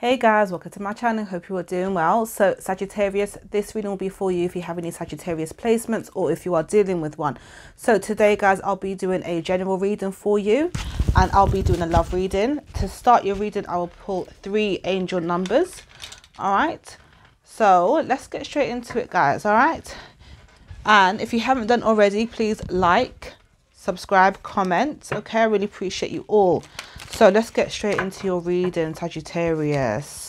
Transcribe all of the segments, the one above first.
Hey guys, welcome to my channel. Hope you are doing well. So Sagittarius, this reading will be for you if you have any Sagittarius placements or if you are dealing with one. So today guys, I'll be doing a general reading for you and I'll be doing a love reading. To start your reading, I will pull three angel numbers. All right. So let's get straight into it guys. All right. And if you haven't done already, please like, subscribe, comment. Okay, I really appreciate you all. So let's get straight into your reading, Sagittarius.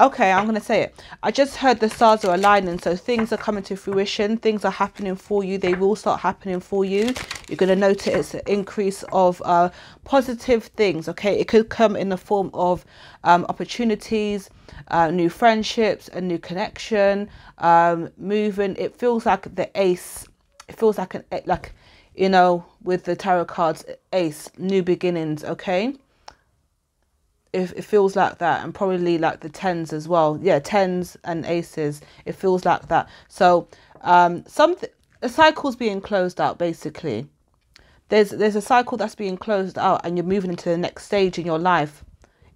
Okay, I'm going to say it. I just heard the stars are aligning, so things are coming to fruition. Things are happening for you. They will start happening for you. You're going to notice an increase of uh, positive things, okay? It could come in the form of um, opportunities, uh, new friendships, a new connection, um, moving. It feels like the ace it feels like an like you know with the tarot cards ace new beginnings okay it, it feels like that and probably like the tens as well. Yeah tens and aces it feels like that. So um something a cycle's being closed out basically. There's there's a cycle that's being closed out and you're moving into the next stage in your life.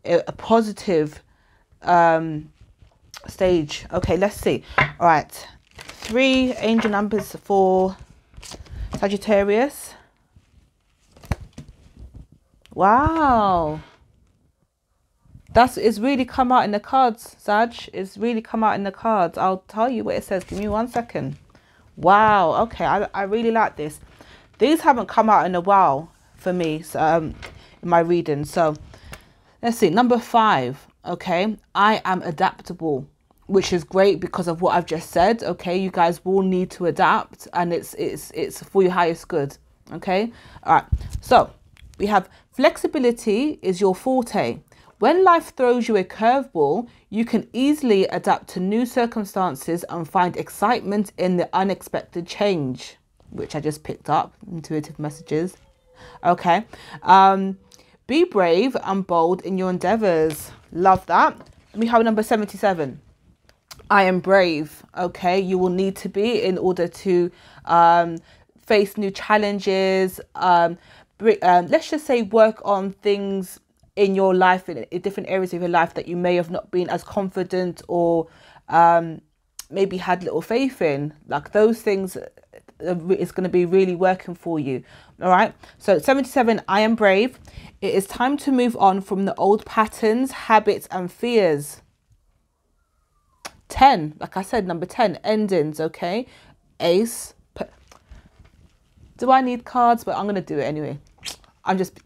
A, a positive um stage. Okay let's see. All right three angel numbers. For Sagittarius. Wow. That's it's really come out in the cards, Sag. It's really come out in the cards. I'll tell you what it says. Give me one second. Wow. Okay, I, I really like this. These haven't come out in a while for me so, um, in my reading. So let's see. Number five. Okay, I am adaptable which is great because of what I've just said. Okay, you guys will need to adapt, and it's it's it's for your highest good. Okay, all right. So we have flexibility is your forte. When life throws you a curveball, you can easily adapt to new circumstances and find excitement in the unexpected change, which I just picked up. Intuitive messages. Okay. Um, be brave and bold in your endeavors. Love that. We have number 77. I am brave. Okay, you will need to be in order to um, face new challenges. Um, um, let's just say work on things in your life in, in, different areas of your life that you may have not been as confident or um, maybe had little faith in. Like those things uh, is going to be really working for you. All right. So 77, I am brave. It is time to move on from the old patterns, habits, and fears. 10 like i said number 10 endings okay ace do i need cards but i'm gonna do it anyway i'm just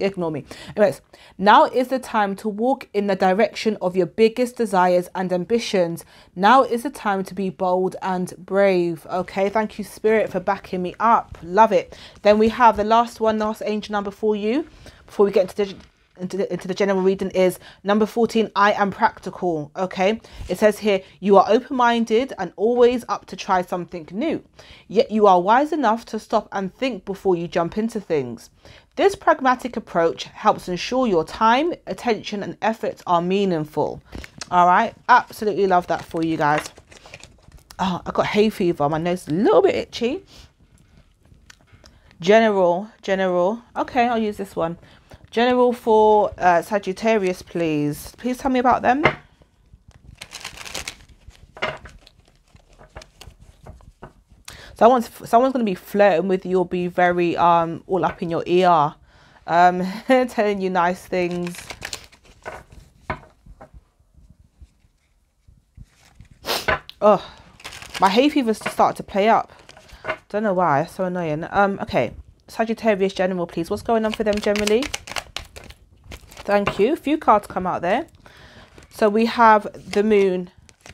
Eh, ignore me. Anyways now is the time to walk in the direction of your biggest desires and ambitions. Now is the time to be bold and brave okay? Thank you spirit for backing me up. Love it. Then we have the last one last angel number for you before we get into the into the, into the general reading is number 14 i am practical okay? It says here you are open-minded and always up to try something new. Yet you are wise enough to stop and think before you jump into things. This pragmatic approach helps ensure your time attention and efforts are meaningful. All right? Absolutely love that for you guys. Oh i got hay fever. My nose is a little bit itchy. General general. Okay i'll use this one General for uh, Sagittarius, please. Please tell me about them. Someone's someone's gonna be flirting with you or be very um all up in your ear, um, telling you nice things. Oh, my hay fever's just started to play up. Don't know why. so annoying. Um, okay. Sagittarius general, please. What's going on for them generally? Thank you. A few cards come out there. So we have the moon,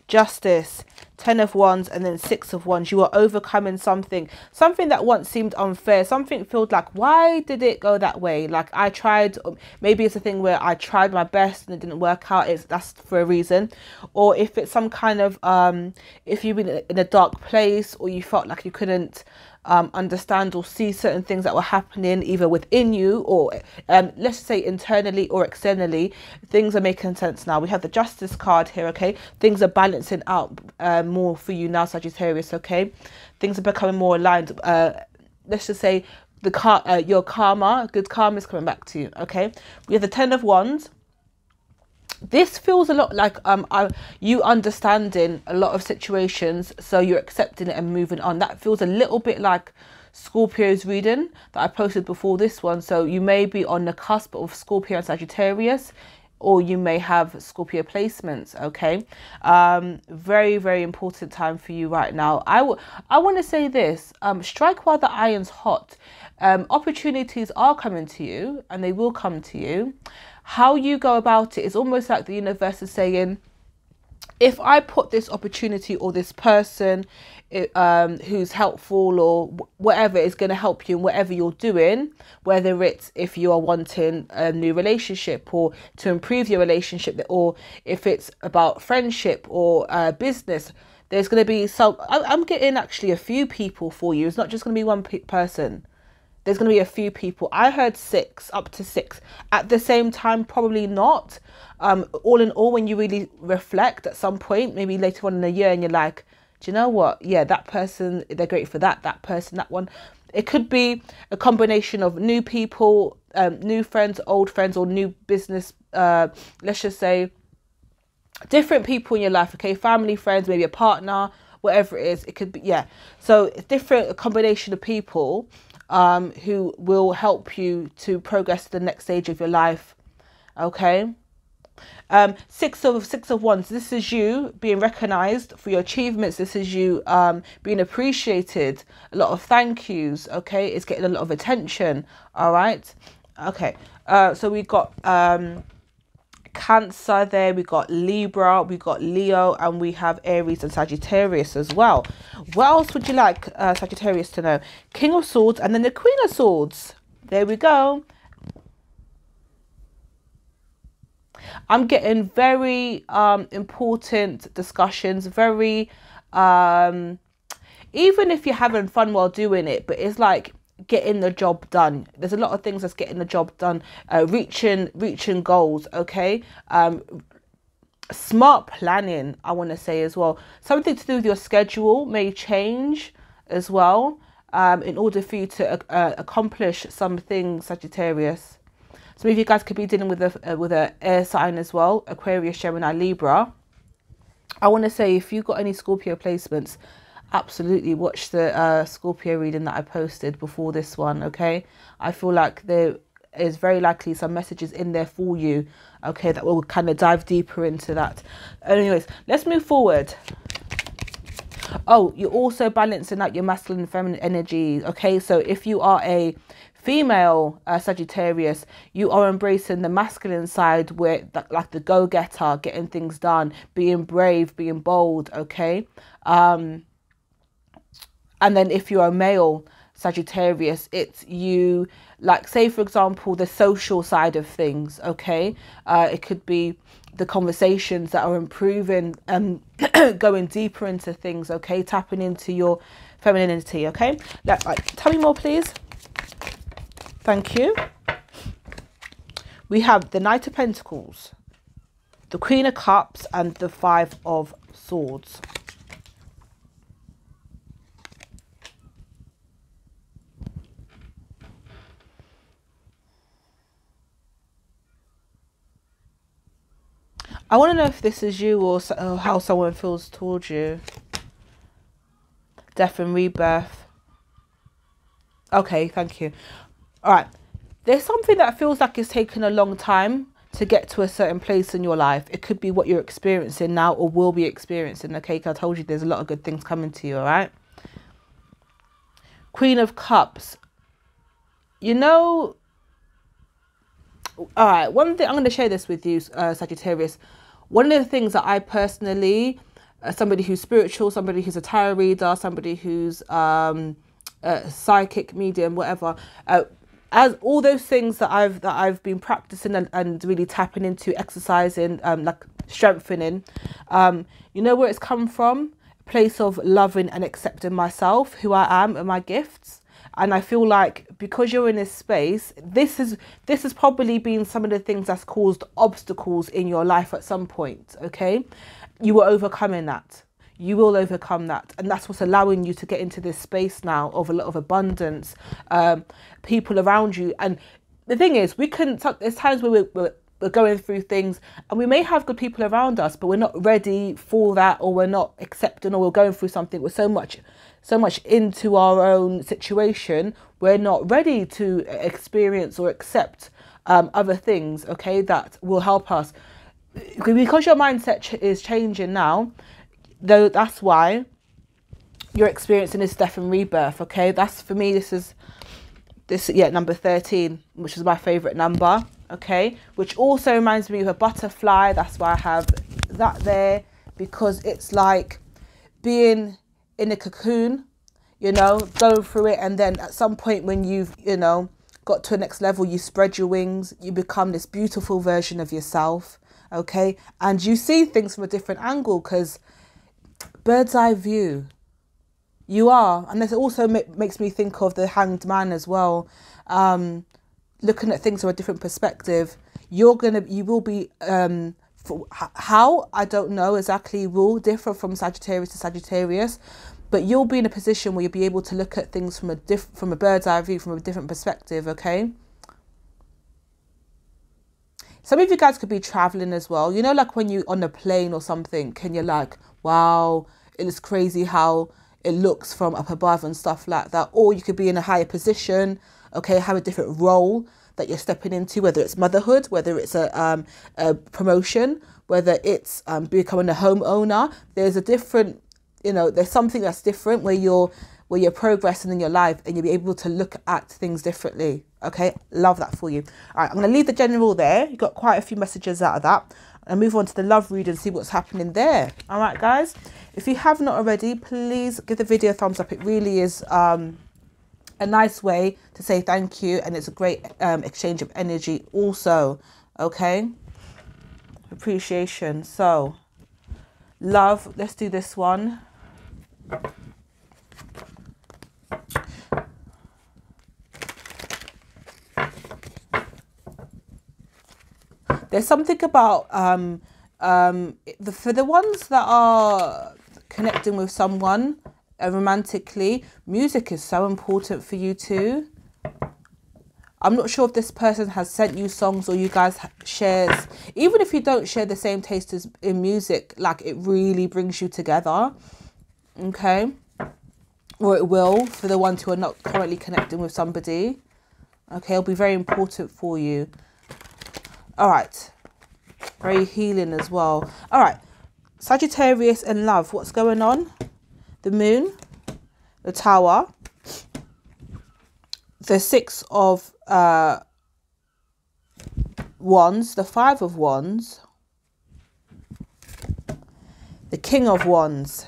justice, ten of wands and then six of wands you are overcoming something something that once seemed unfair something felt like why did it go that way like i tried maybe it's a thing where i tried my best and it didn't work out it's that's for a reason or if it's some kind of um if you've been in a dark place or you felt like you couldn't um, understand or see certain things that were happening either within you or um, let's say internally or externally things are making sense now we have the justice card here okay things are balancing out uh, more for you now sagittarius okay things are becoming more aligned uh, let's just say the car, uh, your karma, good karma is coming back to you. Okay, we have the Ten of Wands. This feels a lot like um I, you understanding a lot of situations, so you're accepting it and moving on. That feels a little bit like Scorpio's reading that I posted before this one. So you may be on the cusp of Scorpio and Sagittarius or you may have Scorpio placements. Okay, um, very very important time for you right now. I, w- I want to say this: um, strike while the iron's hot. Um, opportunities are coming to you, and they will come to you. How you go about it is almost like the universe is saying, if I put this opportunity or this person um, who's helpful or whatever is going to help you in whatever you're doing, whether it's if you are wanting a new relationship or to improve your relationship, or if it's about friendship or uh, business, there's going to be some. I'm getting actually a few people for you. It's not just going to be one person. There's going to be a few people. I heard six, up to six. At the same time, probably not. Um, all in all, when you really reflect at some point, maybe later on in the year, and you're like, do you know what? Yeah, that person, they're great for that, that person, that one. It could be a combination of new people, um, new friends, old friends, or new business, uh, let's just say different people in your life, okay? Family, friends, maybe a partner, whatever it is. It could be, yeah. So different, a combination of people um, who will help you to progress to the next stage of your life, okay? Um, six of six of wands. This is you being recognized for your achievements. This is you um, being appreciated. A lot of thank yous. Okay, it's getting a lot of attention. All right. Okay. Uh, so we got um, Cancer there. We got Libra. We got Leo, and we have Aries and Sagittarius as well. What else would you like uh, Sagittarius to know? King of Swords, and then the Queen of Swords. There we go. I'm getting very um, important discussions, very, um, even if you're having fun while doing it, but it's like getting the job done. There's a lot of things that's getting the job done, uh, reaching reaching goals. Okay, um, smart planning. I want to say as well. Something to do with your schedule may change as well. Um, in order for you to uh, accomplish something, Sagittarius. Some of you guys could be dealing with a uh, with a air sign as well, Aquarius, Gemini, Libra. I want to say if you've got any Scorpio placements, absolutely watch the uh, Scorpio reading that I posted before this one. Okay, I feel like there is very likely some messages in there for you. Okay, that will kind of dive deeper into that. Anyways, let's move forward. Oh, you're also balancing out your masculine and feminine energy. Okay, so if you are a female uh, Sagittarius, you are embracing the masculine side where like the go-getter, getting things done, being brave, being bold, okay? Um, and then if you're a male Sagittarius, it's you, like, say, for example, the social side of things, okay? Uh, it could be the conversations that are improving and going deeper into things, okay? Tapping into your femininity, okay? Like, tell me more, please. Thank you. We have the Knight of Pentacles, the Queen of Cups, and the Five of Swords. I want to know if this is you or how someone feels towards you. Death and rebirth. Okay, thank you. All right. There's something that feels like it's taken a long time to get to a certain place in your life. It could be what you're experiencing now or will be experiencing. Okay, I told you there's a lot of good things coming to you, all right? Queen of Cups. You know, all right, one thing I'm going to share this with you, uh, Sagittarius. One of the things that I personally, uh, somebody who's spiritual, somebody who's a tarot reader, somebody who's um, a psychic medium, whatever, uh, as all those things that I've that I've been practicing and, and really tapping into, exercising, um, like strengthening, um, you know where it's come from? A place of loving and accepting myself, who I am, and my gifts. And I feel like because you're in this space, this is this has probably been some of the things that's caused obstacles in your life at some point. Okay, you were overcoming that. you will overcome that and that's what's allowing you to get into this space now of a lot of abundance um, people around you and the thing is we can there's times where we're, we're, we're going through things and we may have good people around us but we're not ready for that or we're not accepting or we're going through something. With so much so much into our own situation we're not ready to experience or accept um, other things okay that will help us. Because your mindset is changing now though that's why you're experiencing this death and rebirth okay? That's for me this is this yeah number 13 which is my favorite number okay? Which also reminds me of a butterfly. That's why i have that there because it's like being in a cocoon you know going through it and then at some point when you've you know got to a next level you spread your wings you become this beautiful version of yourself okay? And you see things from a different angle because bird's eye view you are. And this also makes me think of the hanged man as well. Um, looking at things from a different perspective you're gonna you will be um, how? I don't know exactly will differ from sagittarius to sagittarius but you'll be in a position where you'll be able to look at things from a diff from a bird's eye view from a different perspective okay? Some of you guys could be traveling as well. You know like when you're on a plane or something and you're like wow it's crazy how it looks from up above and stuff like that or you could be in a higher position okay have a different role that you're stepping into whether it's motherhood whether it's a, um, a promotion whether it's um, becoming a homeowner there's a different you know there's something that's different where you're where you're progressing in your life and you'll be able to look at things differently. Okay, love that for you. All right, I'm going to leave the general there. You got quite a few messages out of that. And move on to the love read and see what's happening there. All right, guys. If you have not already, please give the video a thumbs up. It really is um, a nice way to say thank you, and it's a great um, exchange of energy, also. Okay, appreciation. So, love. Let's do this one. There's something about um, um, the, for the ones that are connecting with someone Uh, romantically, music is so important for you too. I'm not sure if this person has sent you songs or you guys shares. Even if you don't share the same taste as in music, like it really brings you together. Okay or it will for the ones who are not currently connecting with somebody. Okay, it'll be very important for you. All right, very healing as well. All right, Sagittarius and love. What's going on? The moon, the tower, the six of uh, wands, the five of wands, the king of wands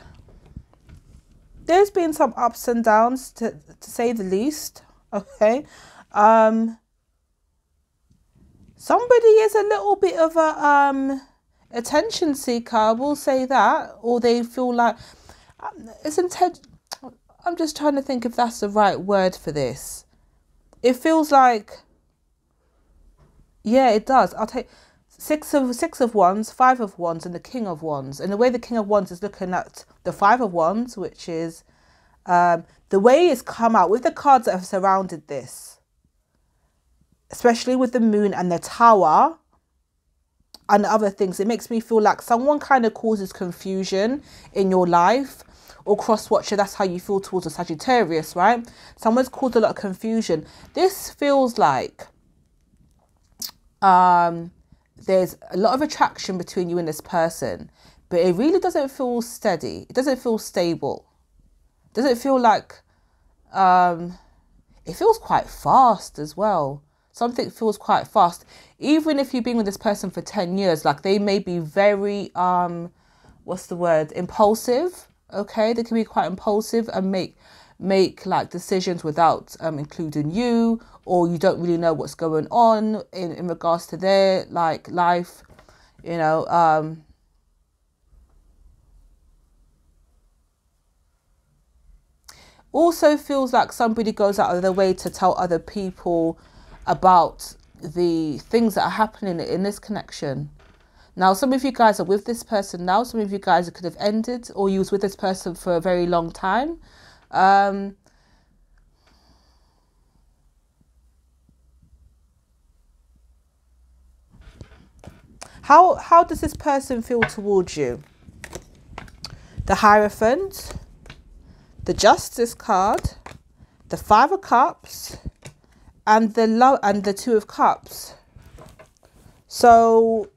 there's been some ups and downs to, to say the least. Okay. Um, somebody is a little bit of a um, attention seeker, I will say that, or they feel like it's intent. I'm just trying to think if that's the right word for this. It feels like, yeah, it does. I'll take six of six of wands, five of wands, and the king of wands. And the way the king of wands is looking at the five of wands, which is um, the way it's come out with the cards that have surrounded this, especially with the moon and the tower and other things, it makes me feel like someone kind of causes confusion in your life or cross watcher, that's how you feel towards a Sagittarius, right? Someone's caused a lot of confusion. This feels like um, there's a lot of attraction between you and this person, but it really doesn't feel steady. It doesn't feel stable. Does it feel like um, it feels quite fast as well? Something feels quite fast. Even if you've been with this person for 10 years, like they may be very um what's the word? Impulsive. Okay, they can be quite impulsive and make make like decisions without um, including you or you don't really know what's going on in, in regards to their like life you know um also feels like somebody goes out of their way to tell other people about the things that are happening in this connection Now, some of you guys are with this person now. Some of you guys could have ended, or you was with this person for a very long time. Um, how how does this person feel towards you? The Hierophant, the Justice card, the Five of Cups, and the and the Two of Cups. So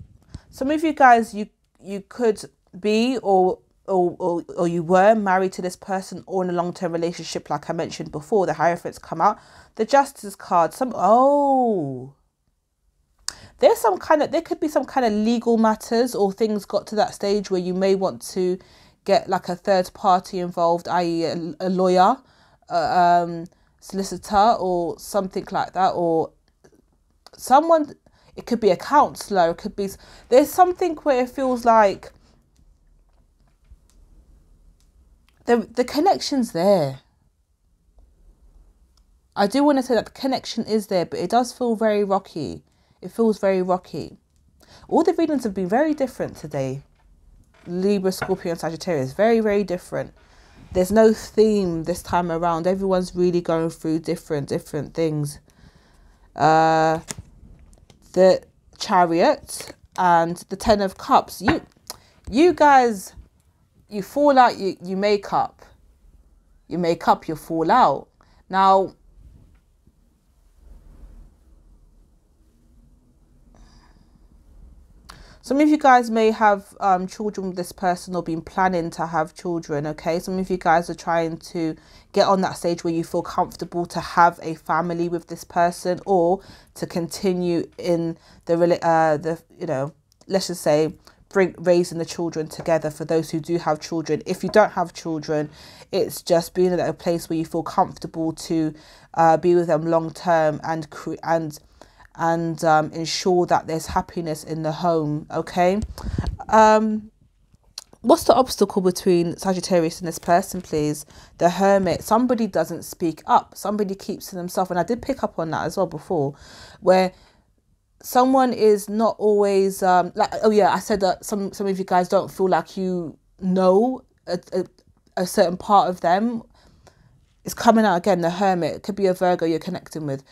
some of you guys you you could be or or, or, or you were married to this person or in a long-term relationship like i mentioned before the hierophants come out. The justice card some oh. There's some kind of there could be some kind of legal matters or things got to that stage where you may want to get like a third party involved i.e a, a lawyer uh, um solicitor or something like that or someone it could be a counselor it could be there's something where it feels like the the connection's there. I do want to say that the connection is there but it does feel very rocky. It feels very rocky. All the readings have been very different today. Libra scorpio and sagittarius very very different. There's no theme this time around. Everyone's really going through different different things. Uh the chariot and the ten of cups. You you guys you fall out you, you make up. You make up you fall out. Now Some of you guys may have um, children with this person or been planning to have children, okay? Some of you guys are trying to get on that stage where you feel comfortable to have a family with this person or to continue in the, uh, the you know, let's just say, bring raising the children together for those who do have children. If you don't have children, it's just being at a place where you feel comfortable to uh, be with them long term and and and um, ensure that there's happiness in the home. Okay. Um, what's the obstacle between Sagittarius and this person, please? The Hermit. Somebody doesn't speak up. Somebody keeps to themselves. And I did pick up on that as well before, where someone is not always um like oh yeah i said that some some of you guys don't feel like you know a, a, a certain part of them it's coming out again the hermit it could be a virgo you're connecting with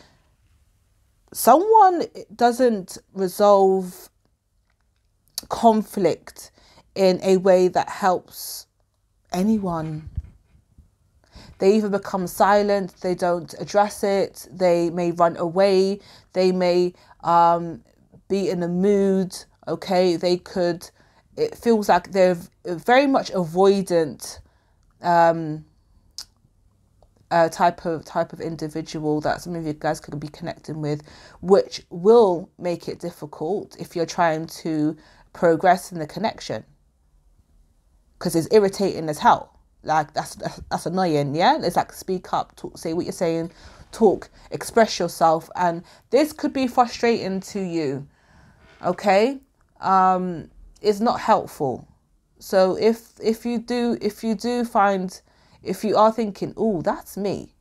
someone doesn't resolve conflict in a way that helps anyone. They either become silent, they don't address it, they may run away, they may um, be in a mood, okay? They could, it feels like they're very much avoidant um, uh, type of type of individual that some of you guys could be connecting with, which will make it difficult if you're trying to progress in the connection. Because it's irritating as hell. Like that's, that's annoying. Yeah, it's like speak up, talk, say what you're saying, talk, express yourself, and this could be frustrating to you. Okay, um, it's not helpful. So if if you do if you do find if you are thinking, oh, that's me,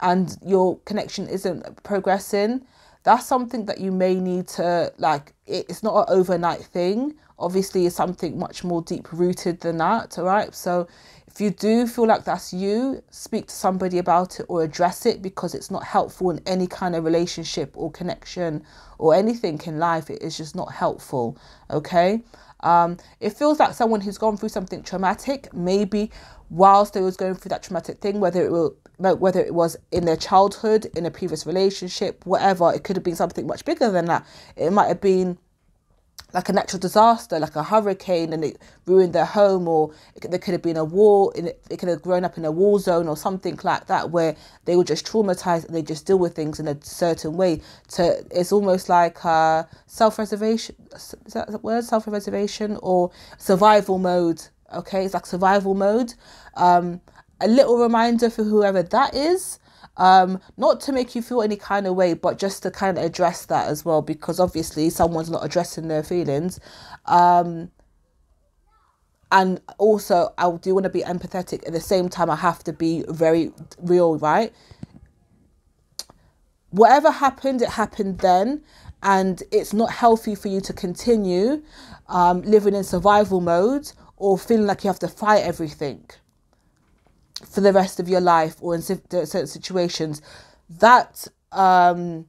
and your connection isn't progressing, that's something that you may need to like. It's not an overnight thing. Obviously, it's something much more deep rooted than that. All right. So, if you do feel like that's you, speak to somebody about it or address it because it's not helpful in any kind of relationship or connection or anything in life. It is just not helpful. Okay. Um, it feels like someone who's gone through something traumatic, maybe whilst they was going through that traumatic thing, whether it will whether it was in their childhood, in a previous relationship, whatever, it could have been something much bigger than that. It might have been like a natural disaster, like a hurricane, and it ruined their home, or it, there could have been a war, and it, it could have grown up in a war zone or something like that, where they were just traumatized and they just deal with things in a certain way. To it's almost like uh, self reservation, Is that the word? Self reservation or survival mode Okay, it's like survival mode. Um, a little reminder for whoever that is. Um, not to make you feel any kind of way, but just to kind of address that as well, because obviously someone's not addressing their feelings. Um, and also, I do want to be empathetic. At the same time, I have to be very real, right? Whatever happened, it happened then and it's not healthy for you to continue um, living in survival mode or feeling like you have to fight everything for the rest of your life or in certain situations that um,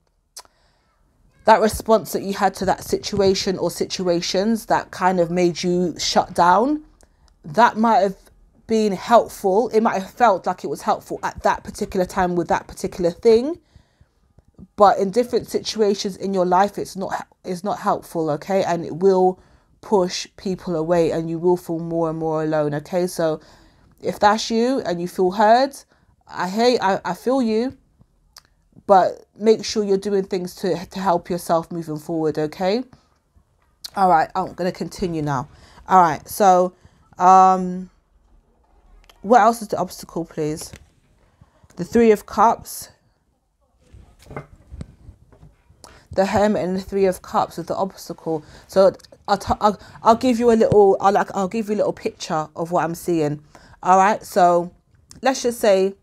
that response that you had to that situation or situations that kind of made you shut down that might have been helpful. It might have felt like it was helpful at that particular time with that particular thing but in different situations in your life it's not it's not helpful okay? And it will push people away and you will feel more and more alone okay? So if that's you and you feel heard i hate I, I feel you but make sure you're doing things to to help yourself moving forward okay? All right i'm to continue now. All right so um what else is the obstacle please? The three of cups the hermit and the three of cups with the obstacle. So I'll, t- I'll, I'll give you a little I'll like I'll give you a little picture of what I'm seeing. All right so let's just say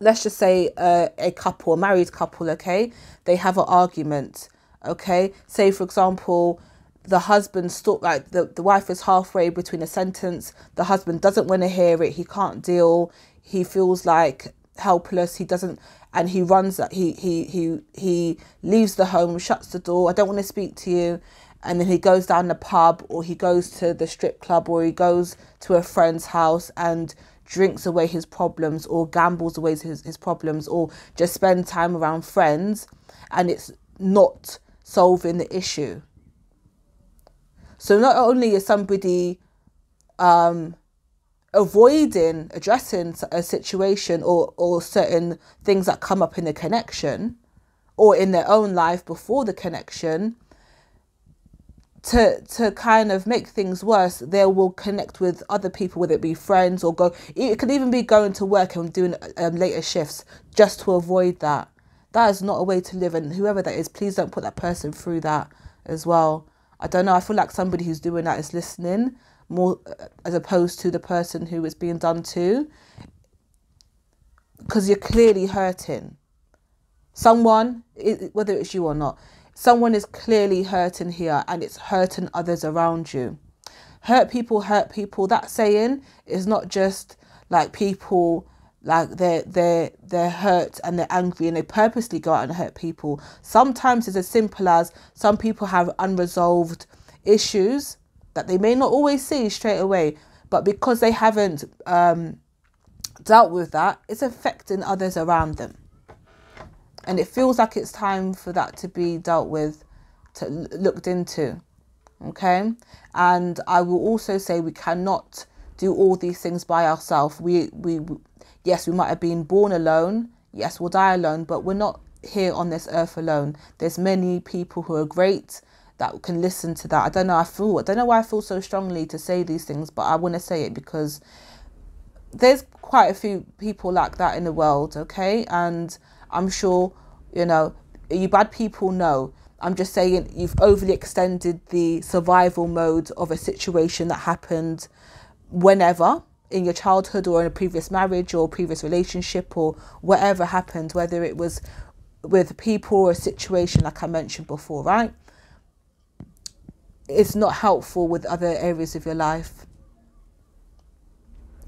let's just say uh, a couple a married couple okay? They have an argument okay? Say for example the husband stop like the, the wife is halfway between a sentence the husband doesn't want to hear it he can't deal he feels like helpless he doesn't and he runs he he he he leaves the home shuts the door i don't want to speak to you and then he goes down the pub or he goes to the strip club or he goes to a friend's house and drinks away his problems or gambles away his, his problems or just spend time around friends and it's not solving the issue. So not only is somebody um, avoiding addressing a situation or, or certain things that come up in the connection or in their own life before the connection to to kind of make things worse they will connect with other people whether it be friends or go it could even be going to work and doing um, later shifts just to avoid that. That is not a way to live and whoever that is please don't put that person through that as well. I don't know i feel like somebody who's doing that is listening more uh, as opposed to the person who is being done to. Because you're clearly hurting. Someone whether it's you or not someone is clearly hurting here and it's hurting others around you. Hurt people hurt people. That saying is not just like people like they're they're they're hurt and they're angry and they purposely go out and hurt people. Sometimes it's as simple as some people have unresolved issues that they may not always see straight away, but because they haven't um, dealt with that, it's affecting others around them. And it feels like it's time for that to be dealt with, to looked into. Okay. And I will also say we cannot do all these things by ourselves. We, we, yes, we might have been born alone. Yes, we'll die alone, but we're not here on this earth alone. There's many people who are great that can listen to that. I don't know. I feel I don't know why I feel so strongly to say these things, but I want to say it because there's quite a few people like that in the world. Okay, and I'm sure you know you bad people know. I'm just saying you've overly extended the survival mode of a situation that happened whenever in your childhood or in a previous marriage or previous relationship or whatever happened, whether it was with people or a situation like I mentioned before, right? It's not helpful with other areas of your life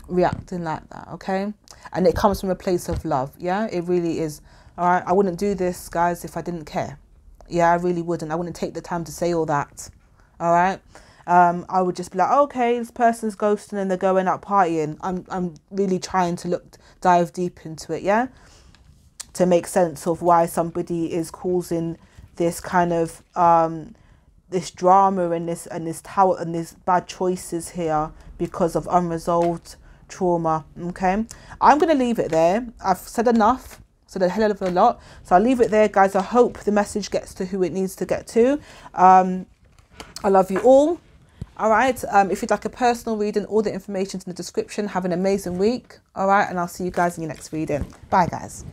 reacting like that okay? And it comes from a place of love yeah? It really is. All right i wouldn't do this guys if i didn't care. Yeah i really wouldn't. I wouldn't take the time to say all that all right? Um, I would just be like, okay, this person's ghosting and they're going out partying. I'm, I'm really trying to look, dive deep into it, yeah, to make sense of why somebody is causing this kind of um, this drama and this and this tower and this bad choices here because of unresolved trauma. Okay, I'm gonna leave it there. I've said enough. Said a hell of a lot. So I'll leave it there, guys. I hope the message gets to who it needs to get to. Um, I love you all. All right. Um, if you'd like a personal reading, all the information's in the description. Have an amazing week. All right. And I'll see you guys in your next reading. Bye, guys.